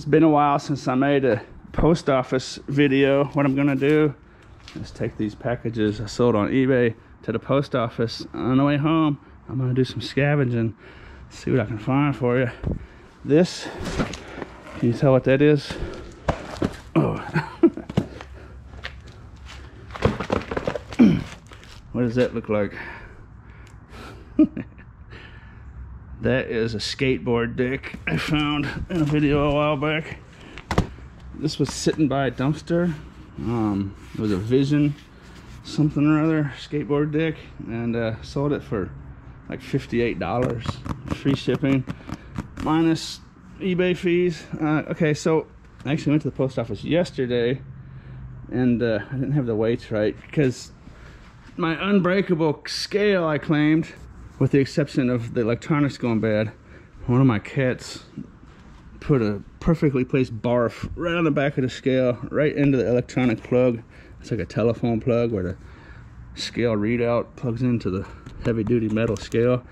It's been a while since I made a post office video. What I'm gonna do is take these packages I sold on eBay to the post office. On the way home, I'm gonna do some scavenging, see what I can find for you. This, can you tell what that is? Oh. what does that look like? That is a skateboard dick I found in a video a while back. This was sitting by a dumpster. Um, it was a Vision something or other skateboard dick and uh, sold it for like $58 free shipping minus eBay fees. Uh, okay, so I actually went to the post office yesterday and uh, I didn't have the weights right because my unbreakable scale I claimed with the exception of the electronics going bad, one of my cats put a perfectly placed barf right on the back of the scale, right into the electronic plug. It's like a telephone plug where the scale readout plugs into the heavy duty metal scale.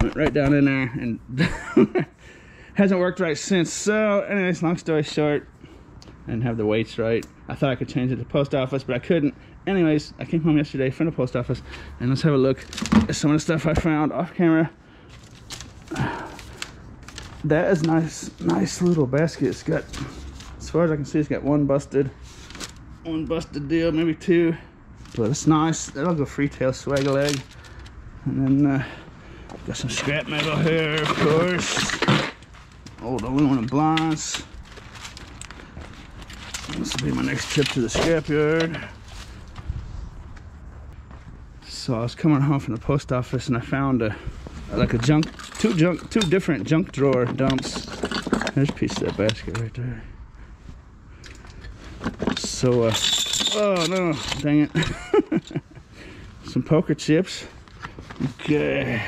Went right down in there and hasn't worked right since. So anyways, long story short, Didn't have the weights right. I thought I could change it to post office, but I couldn't anyways, I came home yesterday from the post office and let's have a look at some of the stuff I found off camera. That is nice, nice little basket. It's got, as far as I can see, it's got one busted, one busted deal, maybe two. But it's nice. That'll go free-tail swag leg. And then uh, got some scrap metal here, of course. Old aluminum blinds. This will be my next trip to the scrapyard. So I was coming home from the post office and I found a like a junk, two junk, two different junk drawer dumps. There's a piece of that basket right there. So, uh, oh no, dang it. Some poker chips. Okay.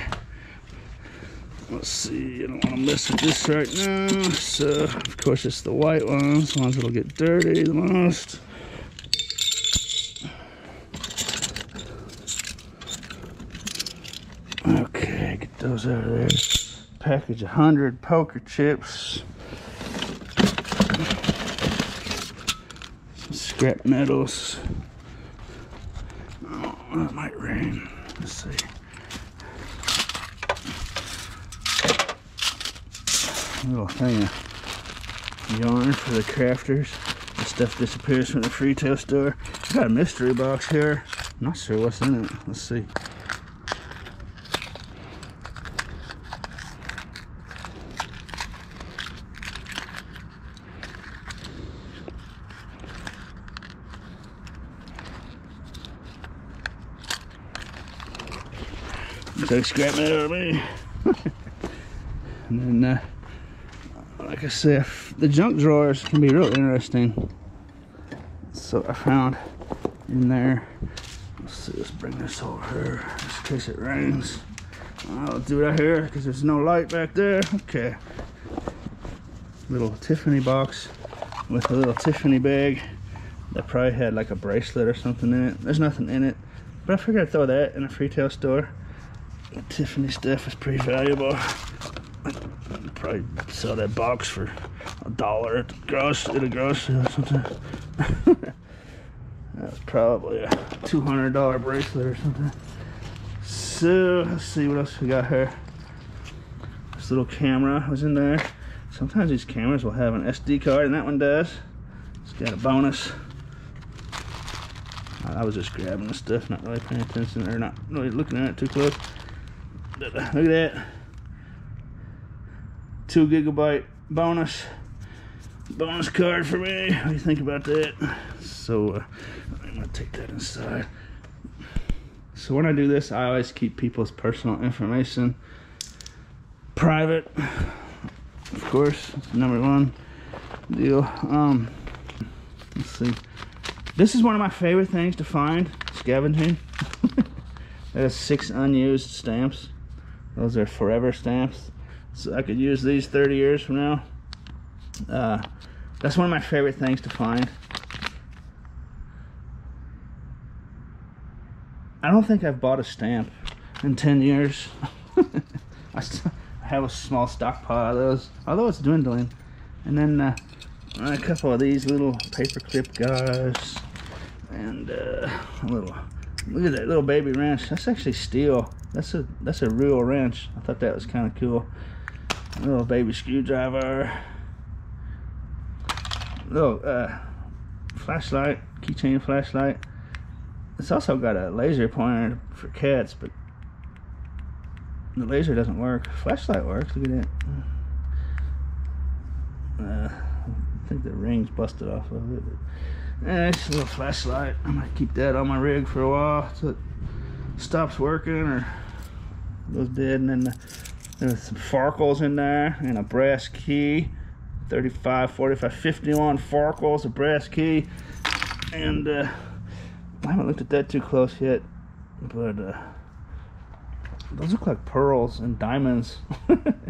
Let's see, I don't want to mess with this right now. So, of course, it's the white ones, the ones that'll get dirty the most. Okay, get those out of there. Package 100 poker chips. Some scrap metals. Oh, it might rain. Let's see. Little thing of yarn for the crafters. The stuff disappears from the retail store. Got a mystery box here. I'm not sure what's in it. Let's see. So scrap it out of me. and then, uh, like I said, the junk drawers can be real interesting. So I found in there, let's see, let's bring this over here, just in case it rains. I'll do it out here because there's no light back there. Okay. Little Tiffany box with a little Tiffany bag that probably had like a bracelet or something in it. There's nothing in it, but I figured I'd throw that in a retail store. The Tiffany stuff is pretty valuable. Probably sell that box for a dollar at the gross at a grocery or something. That's probably a two hundred dollar bracelet or something. So let's see what else we got here. This little camera was in there. Sometimes these cameras will have an SD card, and that one does. It's got a bonus. I was just grabbing the stuff, not really paying attention, or not really looking at it too close. Uh, look at that. Two gigabyte bonus bonus card for me. What do you think about that? So uh, I'm gonna take that inside. So when I do this, I always keep people's personal information private. Of course, number one deal. Um, let's see. This is one of my favorite things to find scavenging. There's six unused stamps. Those are forever stamps. So I could use these 30 years from now. Uh, that's one of my favorite things to find. I don't think I've bought a stamp in 10 years. I, have a small stockpile of those, although it's dwindling. And then uh, a couple of these little paper clip guys. And uh, a little, look at that little baby wrench. That's actually steel. That's a that's a real wrench. I thought that was kind of cool. Little baby screwdriver. Little uh, flashlight, keychain flashlight. It's also got a laser pointer for cats, but the laser doesn't work. Flashlight works. Look at that. Uh, I think the ring's busted off of it. Eh, it's a little flashlight. I might keep that on my rig for a while so it stops working or goes dead. And then there's some Farkles in there and a brass key. 35, 45, 51 Farkles, a brass key. And uh, I haven't looked at that too close yet, but uh, those look like pearls and diamonds.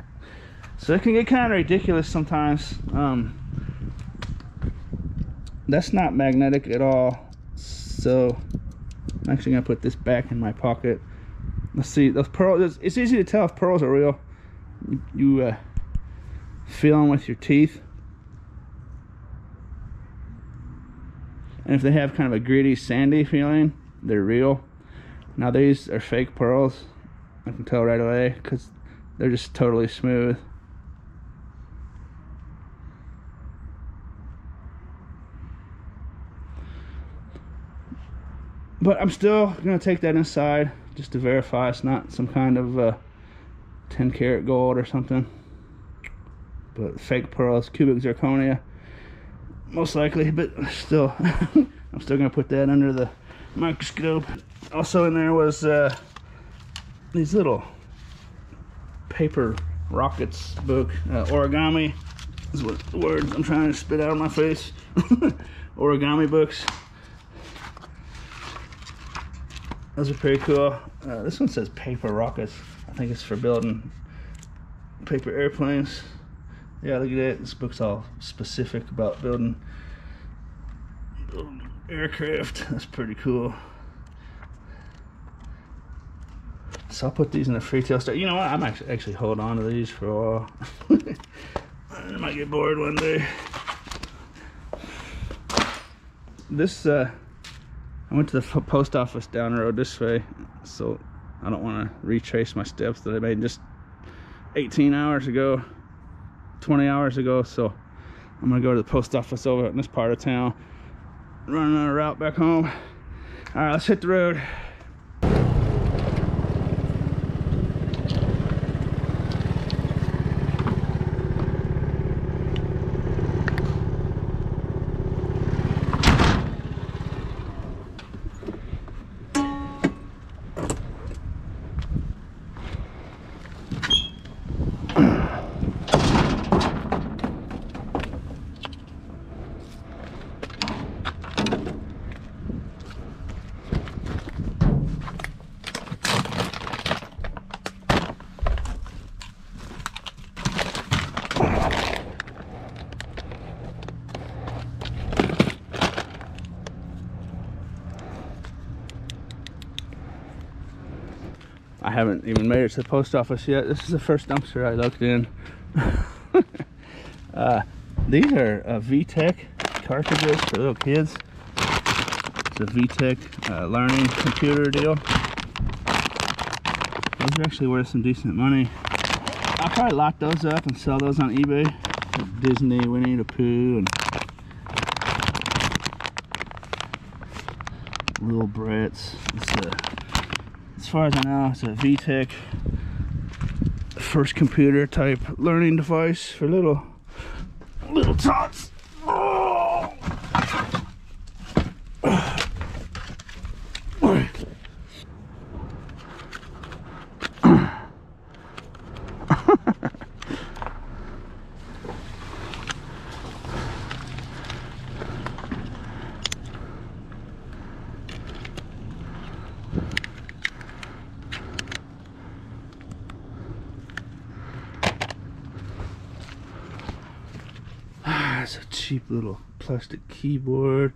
so it can get kind of ridiculous sometimes. Um, that's not magnetic at all. So I'm actually gonna put this back in my pocket. Let's see, those pearls, it's easy to tell if pearls are real. You uh, feel them with your teeth. And if they have kind of a gritty, sandy feeling, they're real. Now these are fake pearls. I can tell right away because they're just totally smooth. But I'm still going to take that inside just to verify it's not some kind of uh, 10 karat gold or something. But fake pearls, cubic zirconia, most likely, but still, I'm still to put that under the microscope. Also in there was uh, these little paper rockets book uh, origami is what the words I'm trying to spit out of my face origami books those are pretty cool uh, this one says paper rockets I think it's for building paper airplanes yeah look at that this book's all specific about building, building aircraft that's pretty cool So I'll put these in the free-tail store. You know what? I'm actually actually hold on to these for a while. I might get bored one day. This uh, I went to the post office down the road this way, so I don't want to retrace my steps that I made just 18 hours ago, 20 hours ago. So I'm gonna go to the post office over in this part of town, running on a route back home. All right, let's hit the road. Haven't even made it to the post office yet. This is the first dumpster I looked in. uh, these are uh, VTech cartridges for little kids. It's a VTech uh, learning computer deal. Those are actually worth some decent money. I'll probably lock those up and sell those on eBay. Disney, Winnie the Pooh, and little Bretts. It's a as far as I know, it's a VTech first computer type learning device for little little tots. Oh. That's a cheap little plastic keyboard.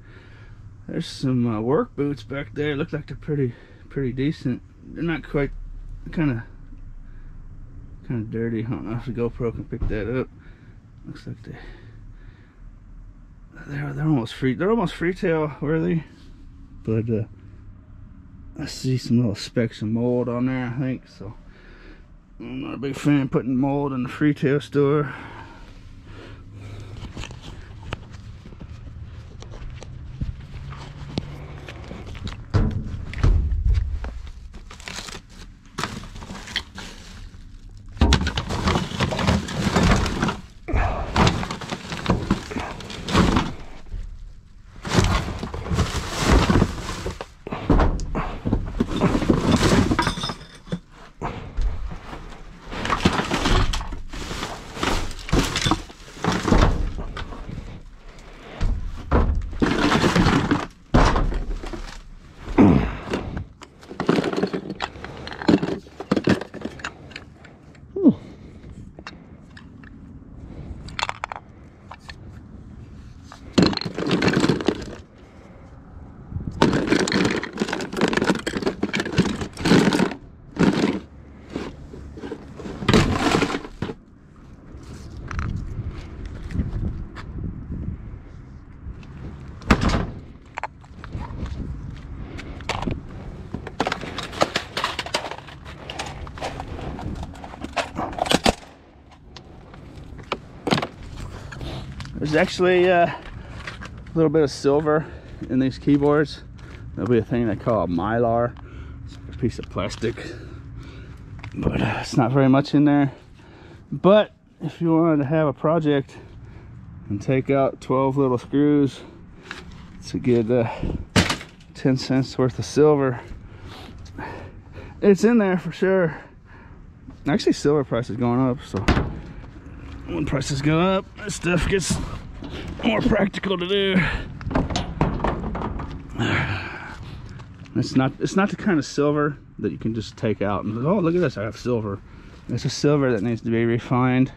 There's some uh, work boots back there. Look like they're pretty, pretty decent. They're not quite, kind of, kind of dirty. I don't know if the GoPro can pick that up. Looks like they they're they're almost free. They're almost freetail worthy, but uh, I see some little specks of mold on there. I think so. I'm not a big fan putting mold in the freetail store. There's actually uh, a little bit of silver in these keyboards. There'll be a thing they call a mylar. It's a piece of plastic, but uh, it's not very much in there. But if you wanted to have a project and take out 12 little screws to get uh, 10 cents worth of silver, it's in there for sure. Actually, silver price is going up, so when prices go up, this stuff gets more practical to do. It's not it's not the kind of silver that you can just take out and oh look at this, I have silver. It's a silver that needs to be refined.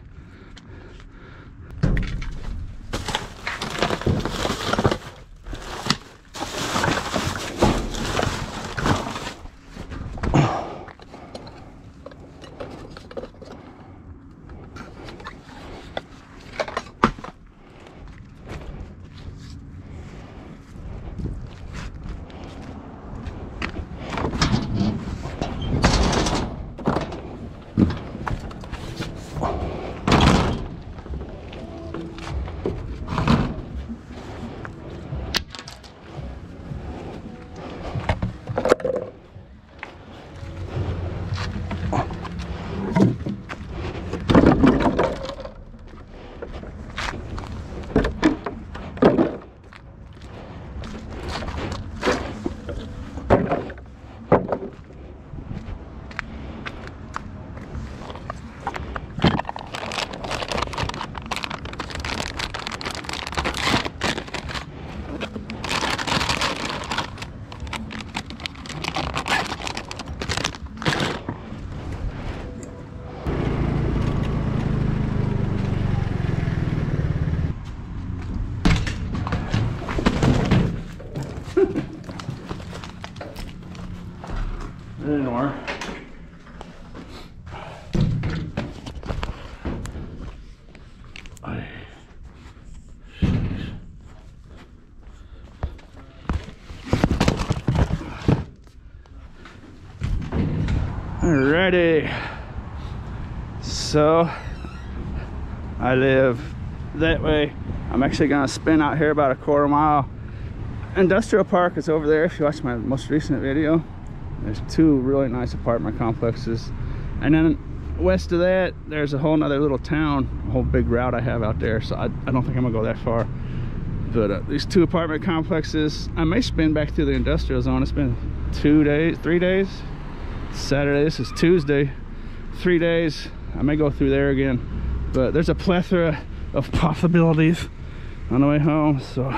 So I live that way. I'm actually gonna spin out here about a quarter mile. Industrial Park is over there if you watch my most recent video. There's two really nice apartment complexes. And then west of that, there's a whole nother little town, a whole big route I have out there. So I, I don't think I'm gonna go that far. But uh, these two apartment complexes, I may spin back through the industrial zone. It's been two days, three days. Saturday, this is Tuesday. Three days, I may go through there again. But there's a plethora of possibilities on the way home, so.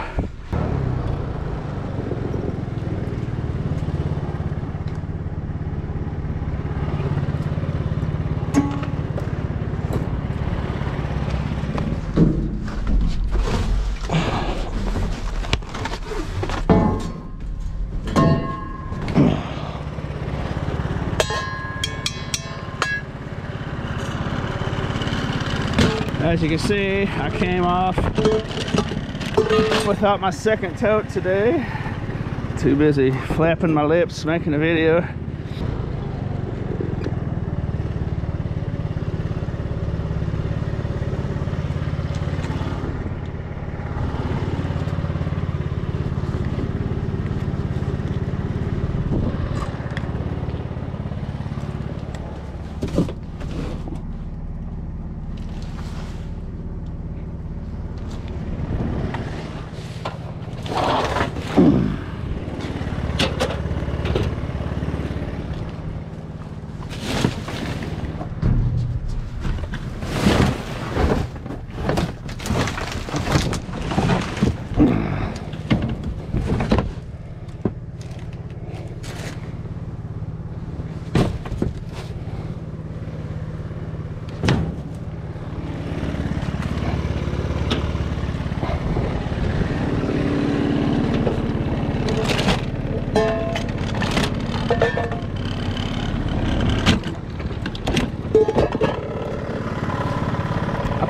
As you can see, I came off without my second tote today. Too busy flapping my lips, making a video.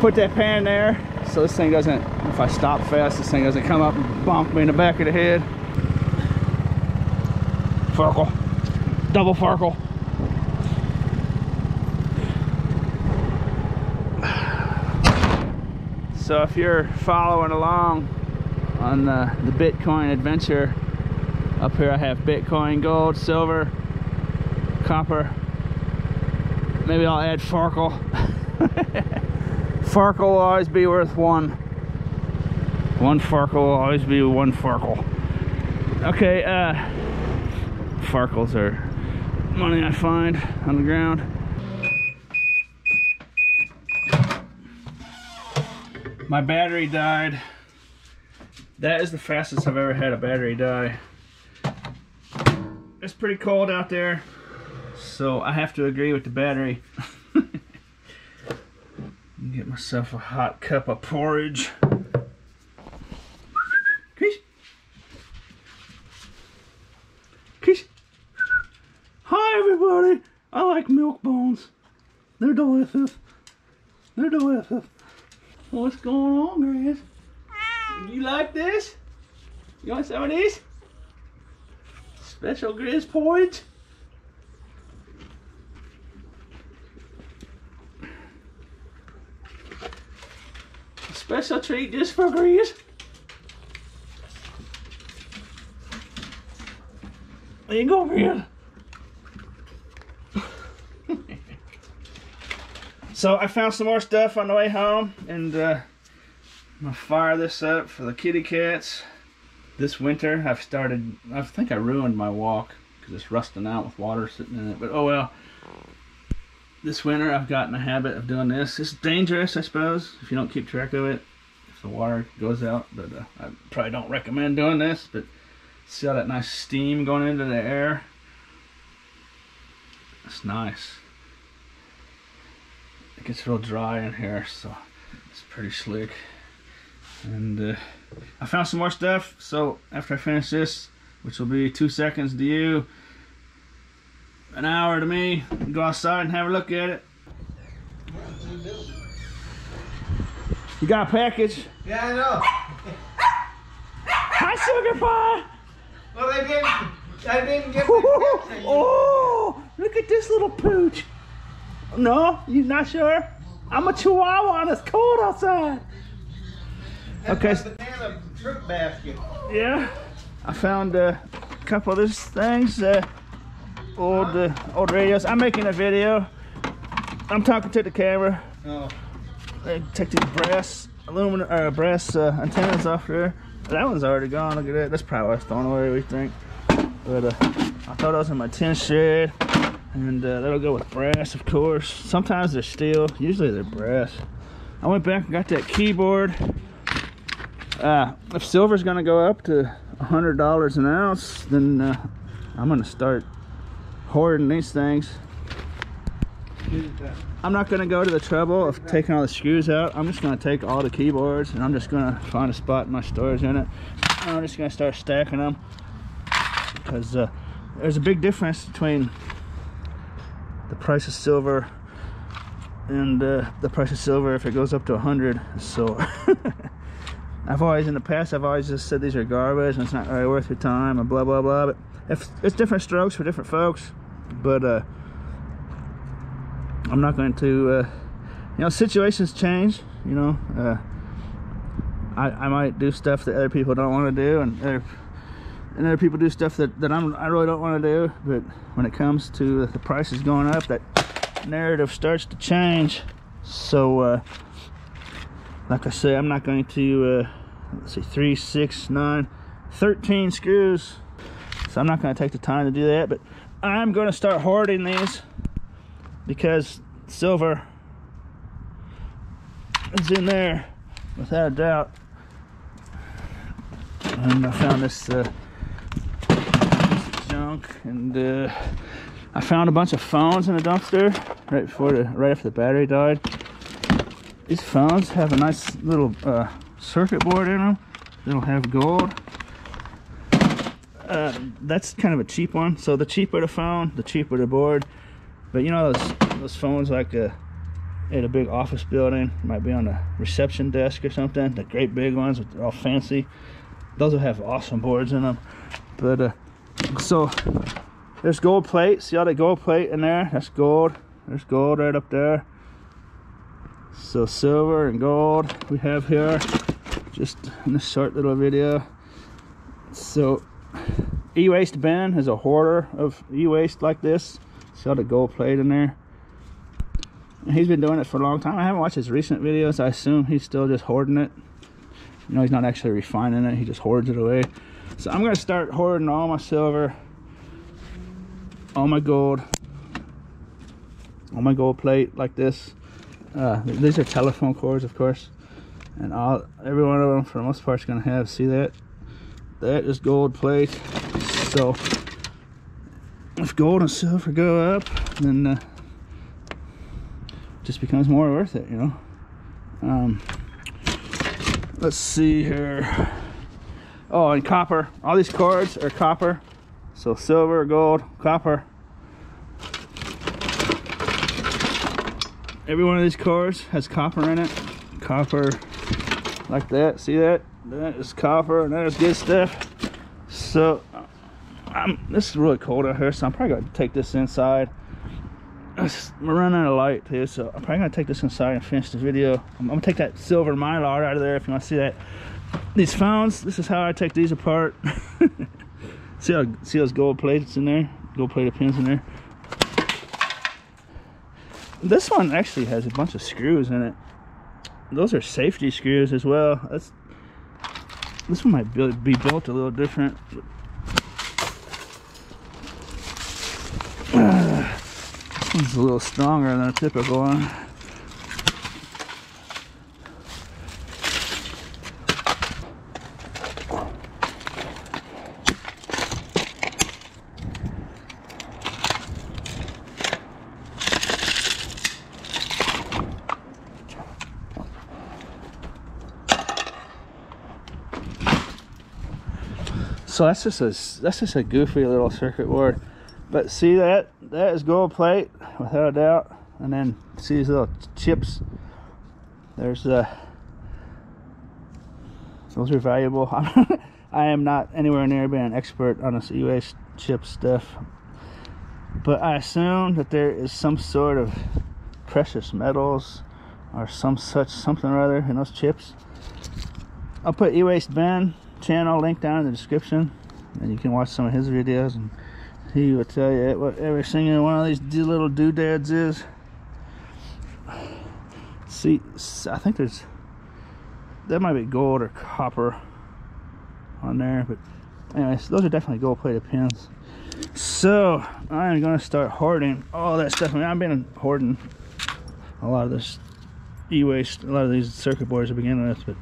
Put that pan there so this thing doesn't, if I stop fast, this thing doesn't come up and bump me in the back of the head. Farkle. Double Farkle. So if you're following along on the, the Bitcoin adventure, up here I have Bitcoin, gold, silver, copper. Maybe I'll add Farkle. Farkle will always be worth one. One Farkle will always be one Farkle. Okay, uh, Farkles are money I find on the ground. My battery died. That is the fastest I've ever had a battery die. It's pretty cold out there, so I have to agree with the battery. Get myself a hot cup of porridge. Kish. Kish. Hi everybody. I like milk bones. They're delicious. They're delicious. What's going on, Grace? You like this? You want some of these? Special Grizz porridge? Special treat just for Grizz. There you go, Grizz. so I found some more stuff on the way home and uh, I'm gonna fire this up for the kitty cats. This winter I've started, I think I ruined my walk because it's rusting out with water sitting in it, but oh well. This winter I've gotten a habit of doing this. It's dangerous, I suppose, if you don't keep track of it, if the water goes out, but uh, I probably don't recommend doing this, but see all that nice steam going into the air? It's nice. It gets real dry in here, so it's pretty slick and uh, I found some more stuff so after I finish this which will be two seconds to you an hour to me go outside and have a look at it you got a package Yeah, I know. hi sugar pie Well, I didn't. I didn't get my picture. Oh look at this little pooch no you not sure I'm a chihuahua and it's cold outside That's Okay. my banana fruit basket. Yeah, I found uh, a couple of these things, uh, old uh, old radios. I'm making a video. I'm talking to the camera. Oh, They take these brass aluminum uh, brass uh, antennas off there. That one's already gone. Look at that. That's probably why it's thrown away. We think, but uh, I was in my tin shed, and uh, that'll go with brass, of course. Sometimes they're steel. Usually they're brass. I went back and got that keyboard. Uh, if silver's gonna go up to a hundred dollars an ounce, then uh, I'm gonna start hoarding these things. I'm not gonna go to the trouble of taking all the screws out. I'm just gonna take all the keyboards and I'm just gonna find a spot in my storage unit. And I'm just gonna start stacking them because uh, there's a big difference between the price of silver and uh, the price of silver if it goes up to a hundred. So I've always in the past I've always just said these are garbage and it's not really worth your time and blah blah blah. But if it's different strokes for different folks, but uh, I'm not going to. Uh, you know, situations change. You know, uh, I I might do stuff that other people don't want to do, and other, and other people do stuff that that I'm I really don't want to do. But when it comes to the prices going up, that narrative starts to change. So. Uh, like I say, I'm not going to, uh, let's see, three, six, nine, 13 screws. So I'm not going to take the time to do that, but I'm going to start hoarding these because silver is in there without a doubt. And I found this, uh, this junk and uh, I found a bunch of phones in the dumpster right before the, right after the battery died. These phones have a nice little uh, circuit board in them. It'll have gold. Uh, that's kind of a cheap one. So the cheaper the phone, the cheaper the board. But you know those those phones like uh, at a big office building, might be on a reception desk or something. The great big ones, they're all fancy. Those will have awesome boards in them. But uh, so there's gold plate. See all that gold plate in there? That's gold. There's gold right up there. So silver and gold we have here just in this short little video. So e-waste Ben is a hoarder of e-waste like this. See all the gold plate in there. And he's been doing it for a long time. I haven't watched his recent videos. I assume he's still just hoarding it. You know, he's not actually refining it. He just hoards it away. So I'm going to start hoarding all my silver, all my gold, all my gold plate like this. Uh, these are telephone cords, of course, and all every one of them, for the most part, is going to have. See that? That is gold plate. So if gold and silver go up, then uh, just becomes more worth it, you know. Um, let's see here. Oh, and copper. All these cords are copper. So silver, gold, copper. every one of these cars has copper in it copper like that see that that is copper and that is good stuff. So I'm, this is really cold out here so i'm probably gonna take this inside. We're running out of light here so i'm probably gonna take this inside and finish the video. I'm, I'm gonna take that silver mylar out of there if you want to see that. These phones this is how i take these apart. See how see those gold plates in there? Gold plated pins in there? This one actually has a bunch of screws in it. Those are safety screws as well. That's this one might be built a little different. Uh, this one's a little stronger than a typical one. So that's just a that's just a goofy little circuit board. But see that? That is gold plate without a doubt. And then see these little chips? There's uh those are valuable. I am not anywhere near being an expert on this e-waste chip stuff. But I assume that there is some sort of precious metals or some such something or other in those chips. I'll put e-waste Ben channel link down in the description and you can watch some of his videos and he will tell you what every single one of these little doodads is. See I think there's that might be gold or copper on there but anyways those are definitely gold plated pins. So I'm gonna start hoarding all that stuff. I mean I've been hoarding a lot of this e-waste a lot of these circuit boards to begin with but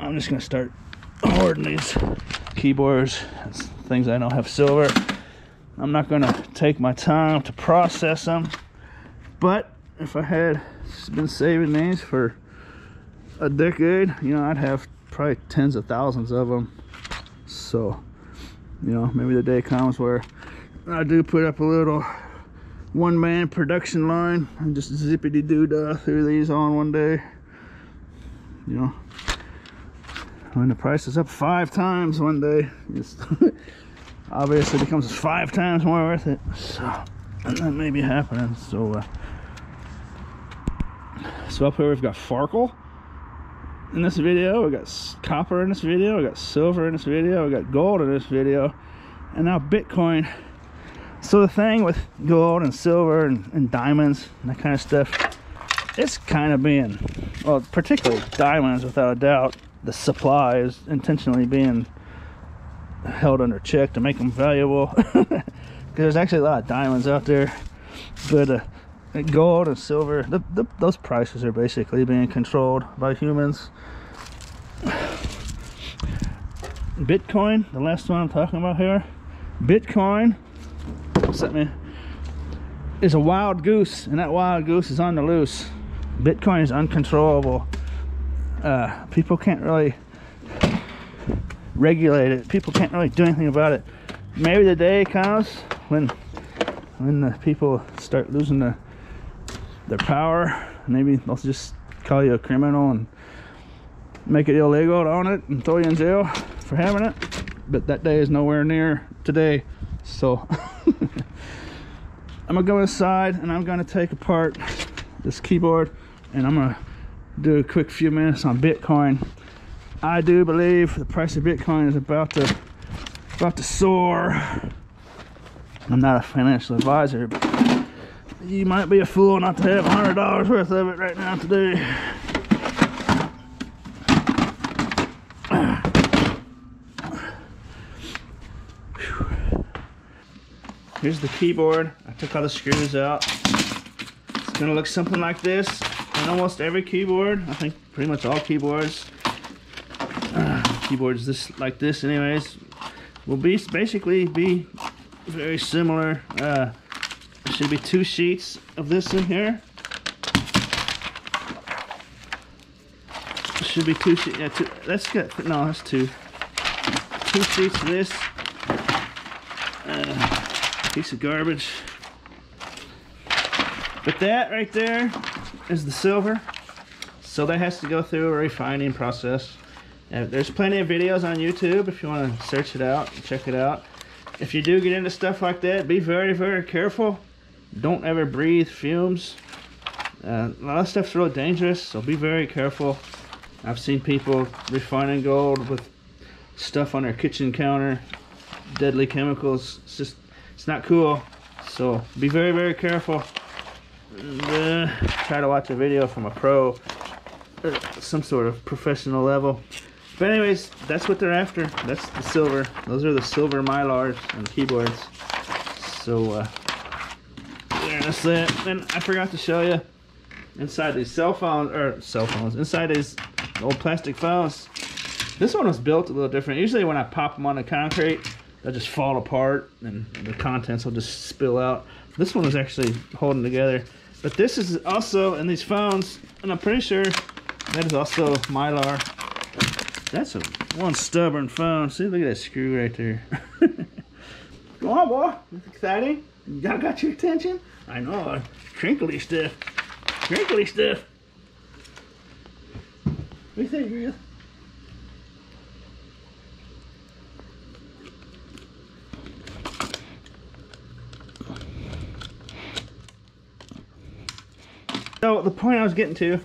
I'm just gonna start hoarding these keyboards, things I know have silver. I'm not gonna take my time to process them, but if I had been saving these for a decade, you know, I'd have probably tens of thousands of them. So, you know, maybe the day comes where I do put up a little one-man production line and just zippity doo dah through these on one day. You know, when the price is up five times one day, it's obviously becomes five times more worth it. So that may be happening. So uh, so up here we've got Farkle in this video, we got copper in this video, we got silver in this video, we got gold in this video, and now Bitcoin. So the thing with gold and silver and, and diamonds and that kind of stuff, it's kind of being, well, particularly diamonds without a doubt, the supply is intentionally being held under check to make them valuable. Because there's actually a lot of diamonds out there, but uh, gold and silver, the, the, those prices are basically being controlled by humans. Bitcoin, the last one I'm talking about here, Bitcoin, that mean? Is a wild goose, and that wild goose is on the loose. Bitcoin is uncontrollable. Uh, people can't really regulate it. People can't really do anything about it. Maybe the day comes when when the people start losing the, their power. Maybe they'll just call you a criminal and make it illegal to own it and throw you in jail for having it. But that day is nowhere near today. So I'm gonna go inside and I'm gonna take apart this keyboard and I'm gonna do a quick few minutes on Bitcoin. I do believe the price of Bitcoin is about to about to soar. I'm not a financial advisor, but you might be a fool not to have hundred dollars worth of it right now today. Here's the keyboard. I took all the screws out. It's gonna look something like this on almost every keyboard. I think pretty much all keyboards. Uh, keyboards this like this, anyways, will be basically be very similar. Uh, there should be two sheets of this in here. Should be two sheets. Yeah, two. That's good. No, that's two. Two sheets of this. Uh, piece of garbage. But that right there is the silver. So that has to go through a refining process. Uh, there's plenty of videos on YouTube if you want to search it out and check it out. If you do get into stuff like that, be very, very careful. Don't ever breathe fumes. Uh, a lot of stuff's real dangerous, so be very careful. I've seen people refining gold with stuff on their kitchen counter, deadly chemicals. It's just, it's not cool. So be very, very careful. Uh, try to watch a video from a pro, or some sort of professional level. But anyways, that's what they're after. That's the silver. Those are the silver mylars and keyboards. So uh, yeah, that's it. And I forgot to show you inside these cell phones or cell phones. Inside these old plastic phones. This one was built a little different. Usually when I pop them on the concrete, they'll just fall apart and the contents will just spill out. This one is actually holding together. But this is also in these phones, and I'm pretty sure that is also Mylar. That's a one stubborn phone. See, look at that screw right there. Go on, boy. Exciting. You got your attention? I know. Crinkly stuff. Crinkly stuff. What do you think, Griff? So the point I was getting to,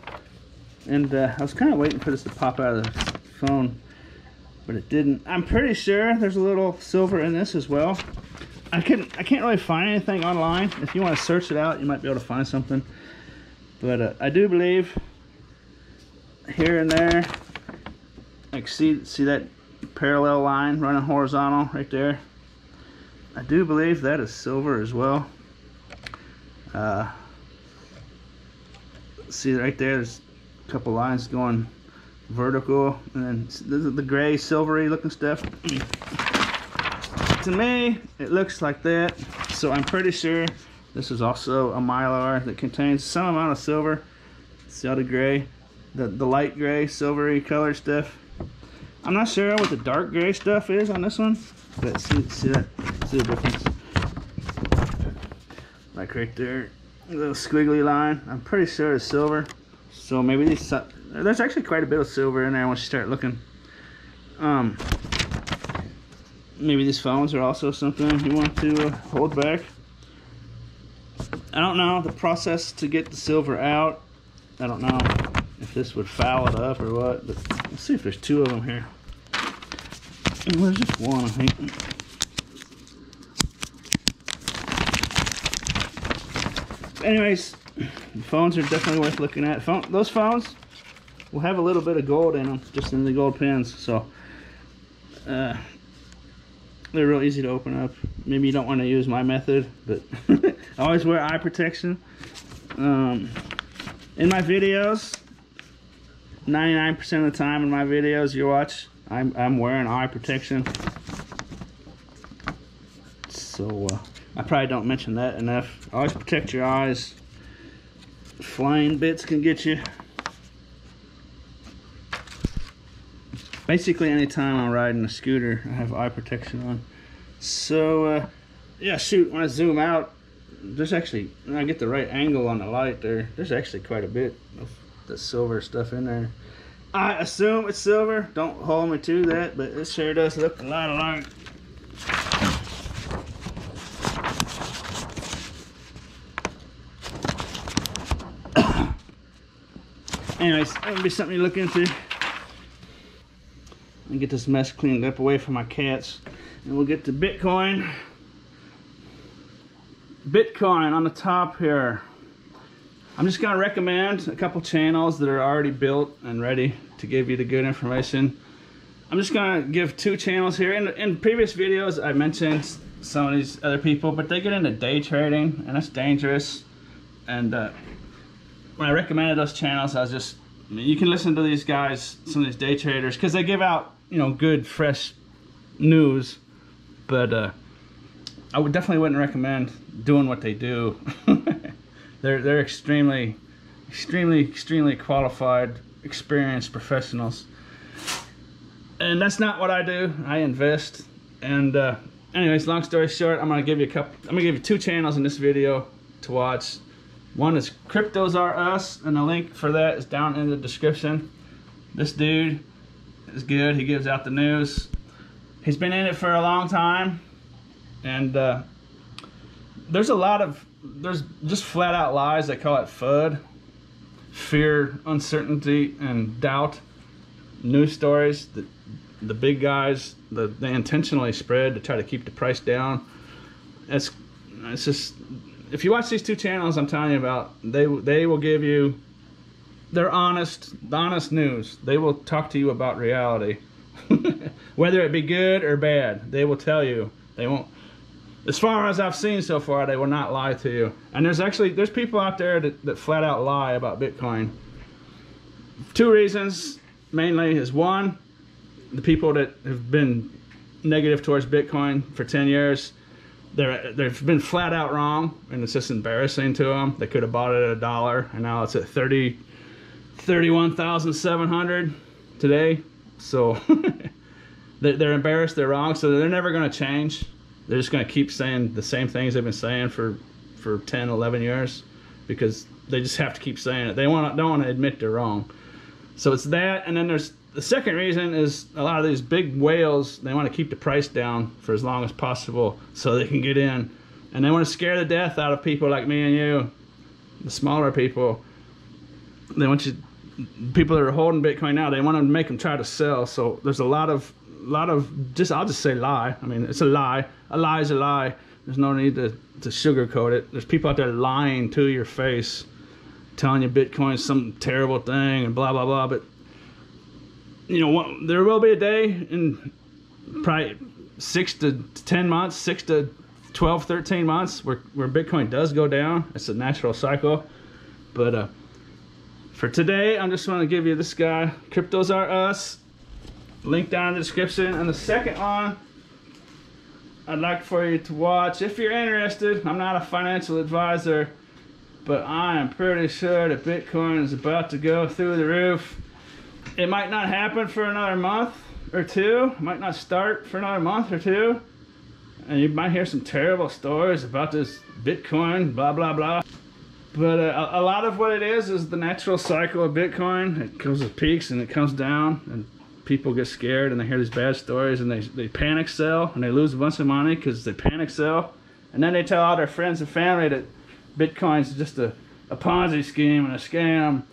and uh, I was kind of waiting for this to pop out of the phone, but it didn't. I'm pretty sure there's a little silver in this as well. I couldn't, I can't really find anything online. If you want to search it out, you might be able to find something. But uh, I do believe here and there, like see, see that parallel line running horizontal right there. I do believe that is silver as well. Uh, see right there, there's a couple lines going vertical, and then this is the gray, silvery looking stuff. to me, it looks like that. So I'm pretty sure this is also a mylar that contains some amount of silver. See all the gray, the, the light gray, silvery color stuff. I'm not sure what the dark gray stuff is on this one, but see, see that, see the difference? Like right there, little squiggly line. I'm pretty sure it's silver. So maybe these, there's actually quite a bit of silver in there once you start looking. Um, maybe these phones are also something you want to uh, hold back. I don't know the process to get the silver out. I don't know if this would foul it up or what, but let's see if there's two of them here. There's just one, I think. Anyways, phones are definitely worth looking at. Phone, those phones will have a little bit of gold in them, just in the gold pins. So uh, they're real easy to open up. Maybe you don't want to use my method, but I always wear eye protection. Um, in my videos, 99% of the time in my videos you watch, I'm, I'm wearing eye protection. So uh, I probably don't mention that enough. Always protect your eyes. Flying bits can get you. Basically anytime I'm riding a scooter, I have eye protection on. So uh, yeah, shoot, when I zoom out, there's actually, when I get the right angle on the light there, there's actually quite a bit of the silver stuff in there. I assume it's silver. Don't hold me to that, but it sure does look a lot alike. Anyways, that'll be something to look into. And get this mess cleaned up away from my cats. And we'll get to Bitcoin. Bitcoin on the top here. I'm just going to recommend a couple channels that are already built and ready to give you the good information. I'm just going to give two channels here. In, in previous videos, I mentioned some of these other people, but they get into day trading, and that's dangerous. And uh, when I recommended those channels, I was just, I mean, you can listen to these guys, some of these day traders, because they give out, you know, good, fresh news. But uh, I would definitely wouldn't recommend doing what they do. they're they're extremely, extremely, extremely qualified, experienced professionals. And that's not what I do. I invest. And uh, anyways, long story short, I'm gonna give you a couple. I'm gonna give you two channels in this video to watch. One is Cryptos Are Us, and the link for that is down in the description. This dude is good. He gives out the news. He's been in it for a long time, and uh, there's a lot of there's just flat out lies. They call it FUD, fear, uncertainty, and doubt. News stories that the big guys the, they intentionally spread to try to keep the price down. It's it's just if you watch these two channels I'm telling you about, they they will give you they're honest, honest news. They will talk to you about reality, whether it be good or bad. They will tell you. They won't. As far as I've seen so far, they will not lie to you. And there's actually there's people out there that, that flat out lie about Bitcoin. Two reasons mainly is one, the people that have been negative towards Bitcoin for 10 years they're they've been flat out wrong and it's just embarrassing to them they could have bought it at a dollar and now it's at 30 31700 today. So they're embarrassed they're wrong so they're never going to change. They're just going to keep saying the same things they've been saying for for 10 11 years because they just have to keep saying it. They want don't want to admit they're wrong. So it's that and then there's the second reason is a lot of these big whales they want to keep the price down for as long as possible so they can get in. And they want to scare the death out of people like me and you the smaller people. They want you people that are holding bitcoin now they want to make them try to sell. So there's a lot of lot of just i'll just say lie. I mean it's a lie. A lie is a lie. There's no need to, to sugarcoat it. There's people out there lying to your face telling you bitcoin's some terrible thing and blah blah blah but you know, there will be a day in probably six to 10 months, six to 12, 13 months where, where Bitcoin does go down. It's a natural cycle. But uh, for today, I'm just going to give you this guy, Cryptos Are Us. Link down in the description. And the second one, I'd like for you to watch if you're interested. I'm not a financial advisor, but I am pretty sure that Bitcoin is about to go through the roof it might not happen for another month or two. It might not start for another month or two. And you might hear some terrible stories about this Bitcoin, blah, blah, blah. But uh, a lot of what it is is the natural cycle of Bitcoin. It goes with peaks and it comes down. And people get scared and they hear these bad stories and they, they panic sell and they lose a bunch of money because they panic sell. And then they tell all their friends and family that Bitcoin's just a, a Ponzi scheme and a scam.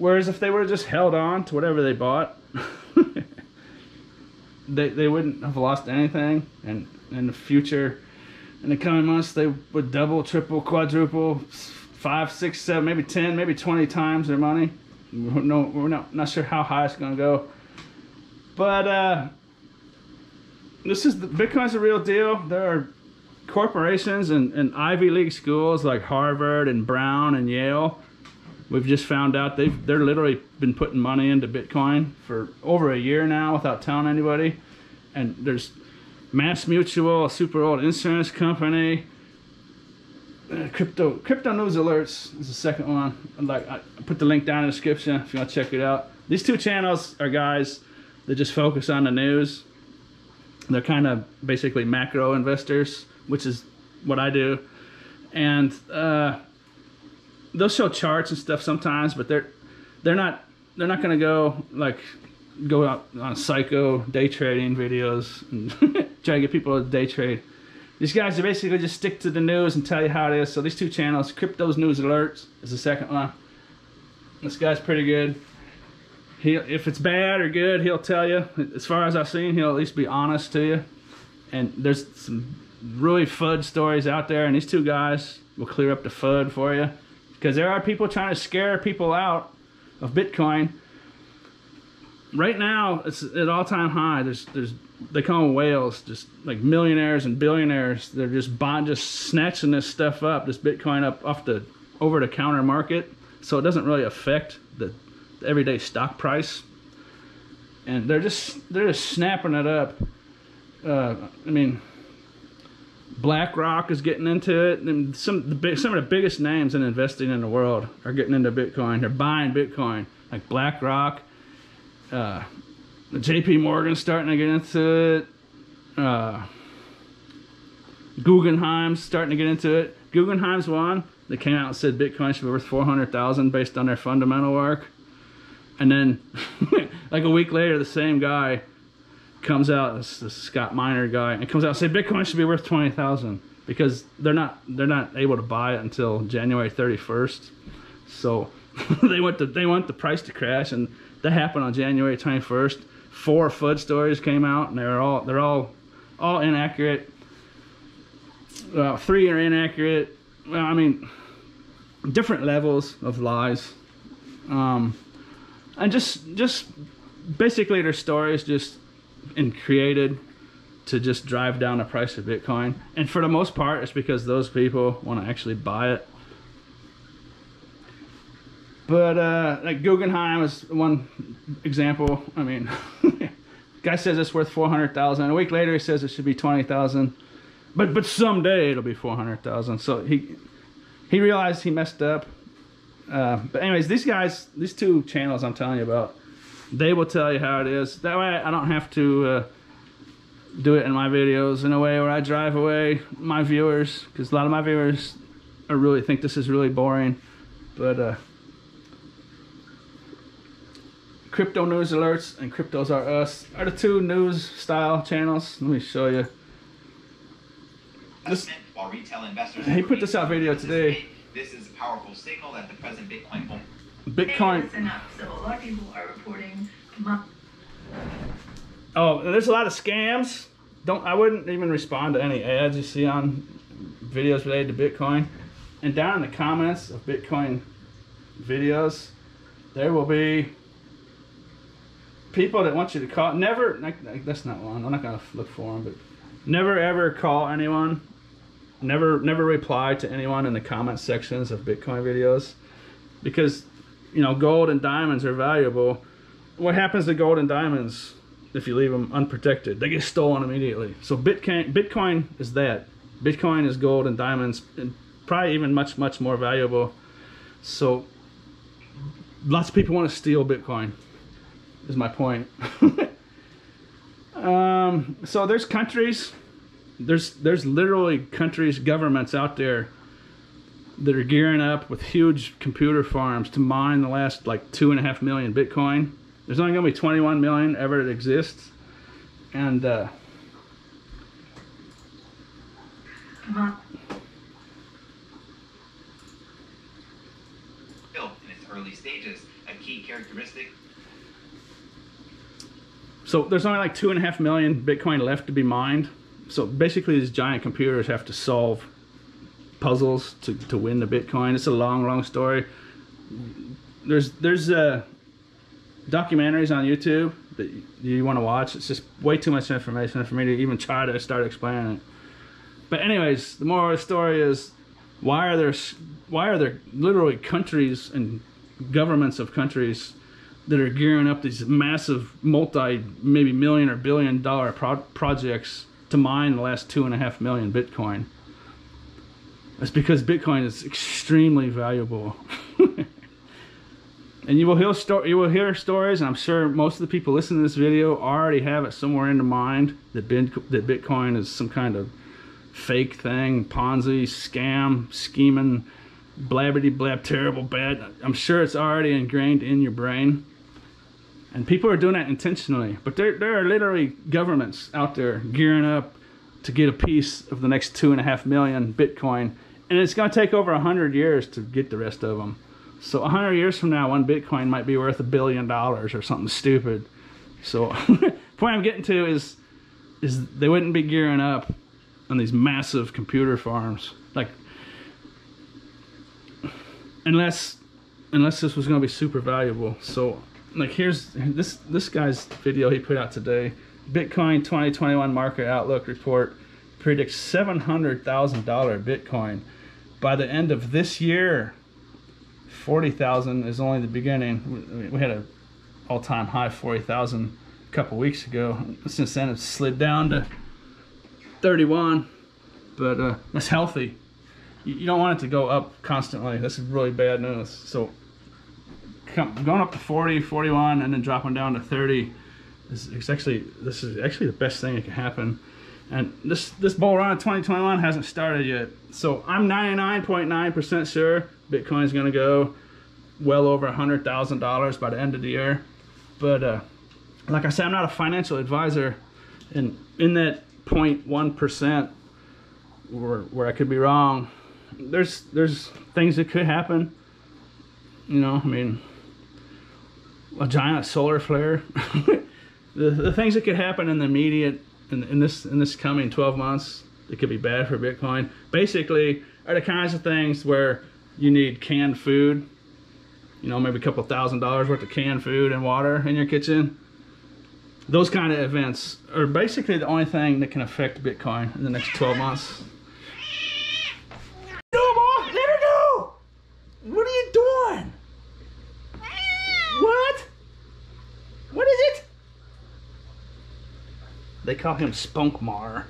Whereas if they were just held on to whatever they bought, they, they wouldn't have lost anything. And in the future, in the coming months, they would double, triple, quadruple, five, six, seven, maybe 10, maybe 20 times their money. No, we're not, not sure how high it's going to go. But uh, this is the, Bitcoin's a real deal. There are corporations and, and Ivy League schools like Harvard and Brown and Yale. We've just found out they've they're literally been putting money into Bitcoin for over a year now without telling anybody. And there's Mass Mutual, a super old insurance company. Uh, crypto Crypto News Alerts is the second one. Like I put the link down in the description if you want to check it out. These two channels are guys that just focus on the news. They're kind of basically macro investors, which is what I do. And uh, they'll show charts and stuff sometimes, but they're they're not they're not gonna go like go out on psycho day trading videos and try to get people to day trade. These guys are basically just stick to the news and tell you how it is. So these two channels, Crypto's News Alerts is the second one. This guy's pretty good. He, if it's bad or good, he'll tell you. As far as I've seen, he'll at least be honest to you. And there's some really FUD stories out there, and these two guys will clear up the FUD for you. Because there are people trying to scare people out of Bitcoin. Right now, it's at all-time high. There's, there's, they call them whales, just like millionaires and billionaires. They're just buying, just snatching this stuff up, this Bitcoin up off the over-the-counter market, so it doesn't really affect the, the everyday stock price. And they're just, they're just snapping it up. Uh, I mean, BlackRock is getting into it. And some the big, some of the biggest names in investing in the world are getting into Bitcoin. They're buying Bitcoin, like BlackRock. Uh, J.P. Morgan starting to get into it. Uh, Guggenheim's starting to get into it. Guggenheim's one. They came out and said Bitcoin should be worth four hundred thousand based on their fundamental work. And then, like a week later, the same guy comes out, this, this Scott Minerd guy, and comes out and say Bitcoin should be worth twenty thousand because they're not they're not able to buy it until January thirty first. So they want the they want the price to crash, and that happened on January twenty first. Four FUD stories came out, and they're all they're all all inaccurate. Well, three are inaccurate. Well, I mean, different levels of lies, um, and just just basically their stories just and created to just drive down the price of Bitcoin. And for the most part, it's because those people want to actually buy it. But uh, like Guggenheim is one example. I mean, guy says it's worth four hundred thousand. A week later, he says it should be twenty thousand. But but someday it'll be four hundred thousand. So he he realized he messed up. Uh, but anyways, these guys, these two channels I'm telling you about, they will tell you how it is. That way I don't have to uh, do it in my videos in a way where I drive away my viewers because a lot of my viewers I really think this is really boring. But uh, Crypto News Alerts and Cryptos Are Us are the two news style channels. Let me show you. This, while retail investors he put this out video today. This is a powerful signal that the present Bitcoin Bitcoin. Enough, so a lot of people are reporting Oh, there's a lot of scams. Don't I wouldn't even respond to any ads you see on videos related to Bitcoin. And down in the comments of Bitcoin videos, there will be people that want you to call. Never, like, that's not one. I'm not gonna look for them, but never ever call anyone. Never, never reply to anyone in the comment sections of Bitcoin videos, because you know gold and diamonds are valuable. What happens to gold and diamonds if you leave them unprotected? They get stolen immediately. So Bitcoin, Bitcoin is that. Bitcoin is gold and diamonds, and probably even much, much more valuable. So lots of people want to steal Bitcoin. Is my point. um, so there's countries, there's there's literally countries, governments out there that are gearing up with huge computer farms to mine the last like two and a half million Bitcoin. There's only gonna be 21 million ever that exists, and uh, in its early stages, a key characteristic. So there's only like two and a half million Bitcoin left to be mined. So basically, these giant computers have to solve puzzles to, to win the Bitcoin. It's a long, long story. There's there's uh, documentaries on YouTube that you, you want to watch. It's just way too much information for me to even try to start explaining it. But anyways, the moral of the story is why are there why are there literally countries and governments of countries that are gearing up these massive multi maybe million or billion dollar pro- projects to mine the last two and a half million Bitcoin? It's because Bitcoin is extremely valuable. and you will hear you will hear stories, and I'm sure most of the people listening to this video already have it somewhere in their mind that that Bitcoin is some kind of fake thing, Ponzi scam, scheming, blabbity blab, terrible, bad. I'm sure it's already ingrained in your brain. And people are doing that intentionally. But there, there are literally governments out there gearing up to get a piece of the next two and a half million Bitcoin. And it's going to take over a hundred years to get the rest of them. So a hundred years from now, one Bitcoin might be worth a billion dollars or something stupid. So point I'm getting to is, is they wouldn't be gearing up on these massive computer farms. Like, unless, unless this was going to be super valuable. So like here's this this guy's video he put out today bitcoin 2021 market outlook report predicts $700000 bitcoin by the end of this year 40000 is only the beginning. We, had a all-time high 40000 a couple weeks ago. Since then it's slid down to 31 but uh, that's healthy. You, don't want it to go up constantly. This is really bad news. So going up to 40, 41, and then dropping down to 30 is actually this is actually the best thing that can happen. And this this bull run of 2021 hasn't started yet, so I'm 99.9% sure Bitcoin's going to go well over hundred thousand dollars by the end of the year. But uh, like I said, I'm not a financial advisor, and in that 0.1 percent where where I could be wrong, there's there's things that could happen. You know, I mean, a giant solar flare. the, the things that could happen in the immediate in, in this in this coming 12 months it could be bad for Bitcoin basically are the kinds of things where you need canned food. You know, maybe a couple thousand dollars worth of canned food and water in your kitchen. Those kind of events are basically the only thing that can affect Bitcoin in the next 12 months. No, boy, let her go. What are you doing? What? What is it? They call him Spunkmar.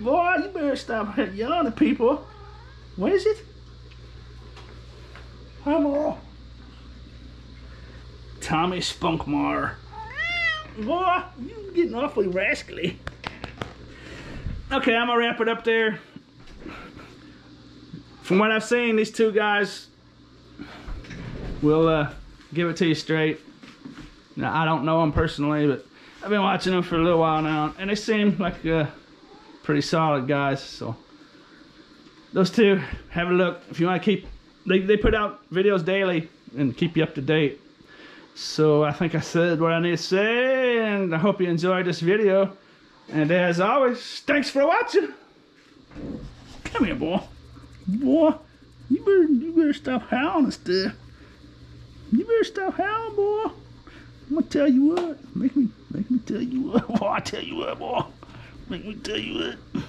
Boy, you better stop yelling at people. What is it? Hello. Tommy Spunkmar. Boy, you're getting awfully rascally. Okay, I'm gonna wrap it up there. From what I've seen, these two guys will uh, give it to you straight. Now, I don't know them personally, but I've been watching them for a little while now, and they seem like uh, pretty solid guys. So those two, have a look if you want to keep. They they put out videos daily and keep you up to date. So I think I said what I need to say, and I hope you enjoyed this video. And as always, thanks for watching. Come here, boy. Boy, you better you better stop howling and stuff. You better stop howling, boy. I'm gonna tell you what. Make me make me tell you what. Boy, I tell you what, boy. Make me tell you what.